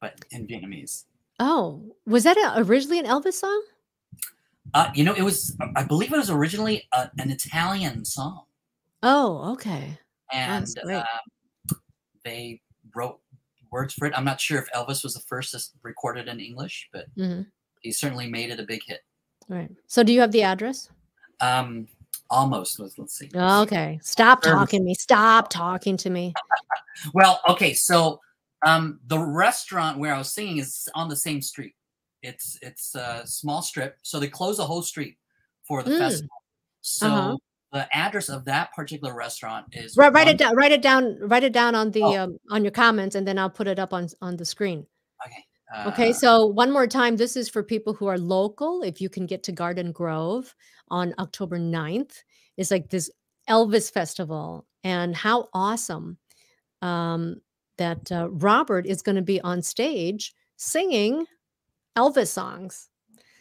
but in Vietnamese. Oh, was that a, originally an Elvis song? Uh, you know, it was I believe it was originally a, an Italian song, Oh, okay. and uh, they wrote words for it. I'm not sure if Elvis was the first to record it in English, but hmm he certainly made it a big hit. Right. So, do you have the address? Um, almost. Let's, let's see. Okay. Stop talking to me. Stop talking to me. Well, okay, so um, the restaurant where I was singing is on the same street. It's it's a small strip, so they close the whole street for the Mm. festival. So Uh-huh. the address of that particular restaurant is Write, write it down. Write it down. Write it down on the Oh. um, on your comments, and then I'll put it up on on the screen. Okay. Okay, uh, so one more time, this is for people who are local. If you can get to Garden Grove on October 9th, it's like this Elvis festival. And how awesome um, that uh, Robert is going to be on stage singing Elvis songs.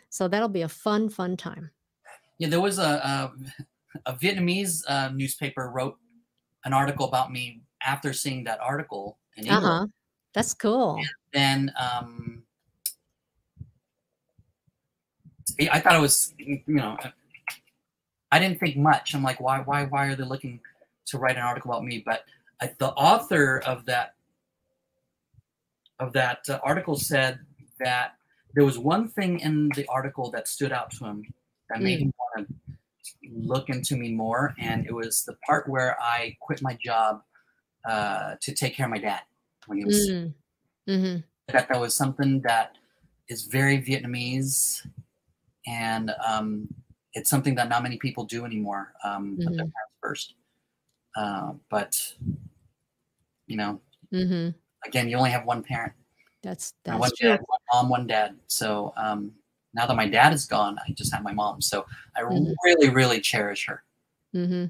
So that'll be a fun, fun time. yeah, there was a a, a Vietnamese uh, newspaper wrote an article about me after seeing that article in Uh-huh. That's cool. then um I- I thought it was you know I didn't think much. I'm like, why why why are they looking to write an article about me? But I, the author of that of that uh, article said that there was one thing in the article that stood out to him that made him want to look into me more, and it was the part where I quit my job uh, to take care of my dad when he was Mm. hmm that that was something that is very Vietnamese, and um, it's something that not many people do anymore. Um, Put their parents first, uh, but you know, hmm again, you only have one parent, That's and one that's true. dad, one mom, one dad. So um, now that my dad is gone, I just have my mom. So I Mhm. really, really cherish her. Mm-hmm.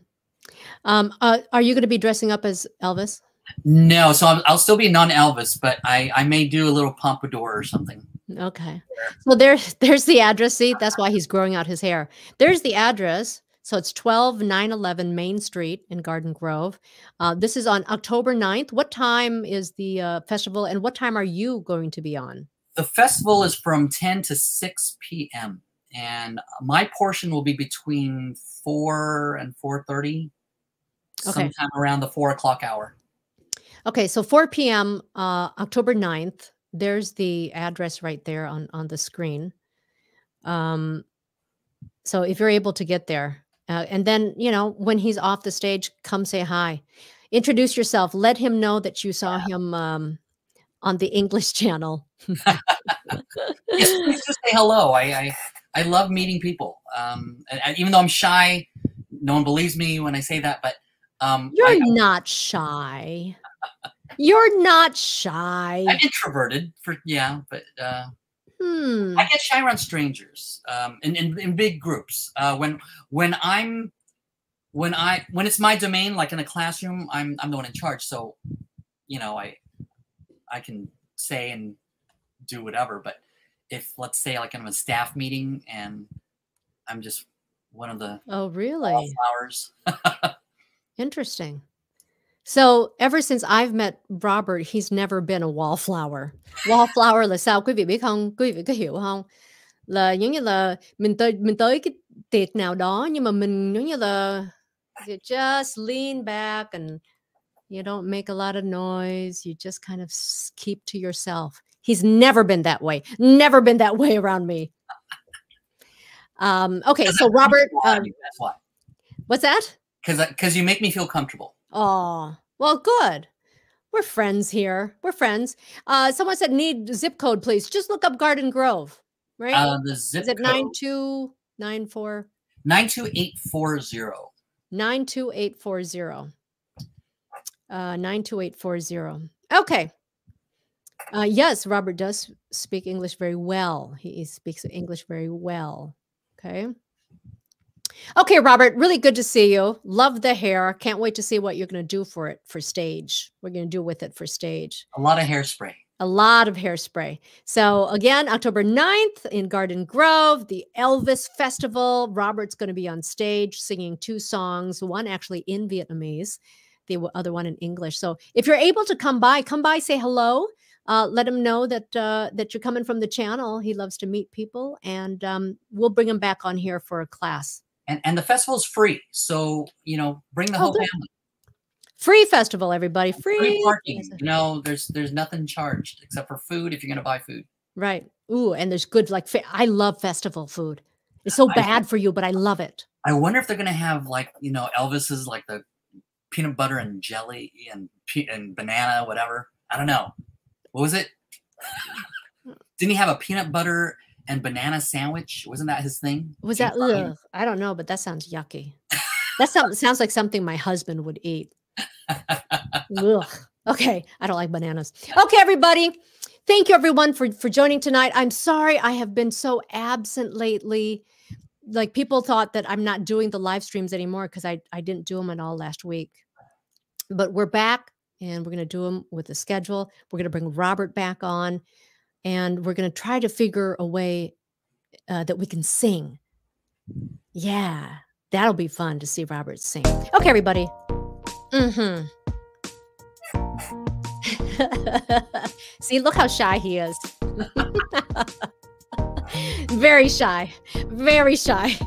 Um, uh, are you going to be dressing up as Elvis? No, so I'm, I'll still be non-Elvis, but I, I may do a little pompadour or something. Okay. Well, there's there's the address. See, that's why he's growing out his hair. There's the address. So it's 12911 Main Street in Garden Grove. Uh, this is on October 9th. What time is the uh, festival and what time are you going to be on? the festival is from 10 to 6 p.m and my portion will be between 4 and 4.30 Okay. sometime around the 4 o'clock hour Okay, so 4 p.m. Uh, October 9th. There's the address right there on on the screen. Um, so if you're able to get there, uh, and then you know when he's off the stage, come say hi, introduce yourself, let him know that you saw him um, on the English channel. yes, please just say hello I, I i love meeting people um and, and even though i'm shy no one believes me when i say that but um You're I, not shy. You're not shy. i'm introverted for yeah but uh Hmm. I get shy around strangers um, in, in, in big groups. Uh, when when I'm when I when it's my domain, like in a classroom, I'm I'm the one in charge. So, you know, I I can say and do whatever. But if let's say like I'm in a staff meeting and I'm just one of the Oh, really? wallflowers. Interesting. So ever since I've met Robert, he's never been a wallflower. Wallflower là sao quý vị biết không? Quý vị có hiểu không? Là giống như là mình tới mình tới cái tiệc nào đó nhưng mà mình giống như là you just lean back and you don't make a lot of noise. You just kind of keep to yourself. He's never been that way. Never been that way around me. Um, okay, so Robert, um, That's why. what's that? Because because you make me feel comfortable. Oh, well, good. We're friends here. We're friends. Uh, someone said need zip code, please. Just look up Garden Grove, right? Uh, the zip Is it code nine two nine four nine two eight four zero. nine two eight four zero? Uh, nine two eight four zero. Okay. Uh, yes, Robert does speak English very well. He he speaks English very well. Okay. Okay, Robert, really good to see you. Love the hair. Can't wait to see what you're going to do for it for stage. We're going to do with it for stage. A lot of hairspray. a lot of hairspray. So again, October 9th in Garden Grove, the Elvis Festival. Robert's going to be on stage singing two songs, one actually in Vietnamese, the other one in English. So if you're able to come by, come by, say hello. Uh, let him know that uh, that you're coming from the channel. He loves to meet people, and um, we'll bring him back on here for a class. And and the festival's free, so you know, bring the Oh, whole good. family. Free festival, everybody. Free. Free parking. You know, there's there's nothing charged except for food if you're gonna buy food. Right. Ooh, and there's good like I love festival food. It's so I- bad for you, but I love it. I wonder if they're gonna have like you know Elvis's like the peanut butter and jelly and and banana whatever. I don't know. What was it? Didn't he have a peanut butter and banana sandwich? Wasn't that his thing? Was that ugh, I don't know, but that sounds yucky. That sounds sounds like something my husband would eat. Ugh. Okay, I don't like bananas. Okay, everybody. Thank you everyone for for joining tonight. I'm sorry I have been so absent lately. Like people thought that I'm not doing the live streams anymore because I I didn't do them at all last week. But we're back and we're going to do them with a schedule. We're going to bring Robert back on and we're going to try to figure a way uh, that we can sing. Yeah, that'll be fun to see Robert sing. Okay, everybody. Mm-hmm. see, look how shy he is. very shy. Very shy.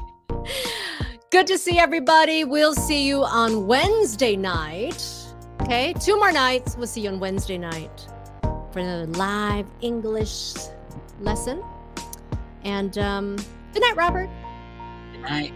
Good to see everybody. We'll see you on Wednesday night. Okay, two more nights. We'll see you on Wednesday night another live English lesson. And um, good night, Robert. Good night.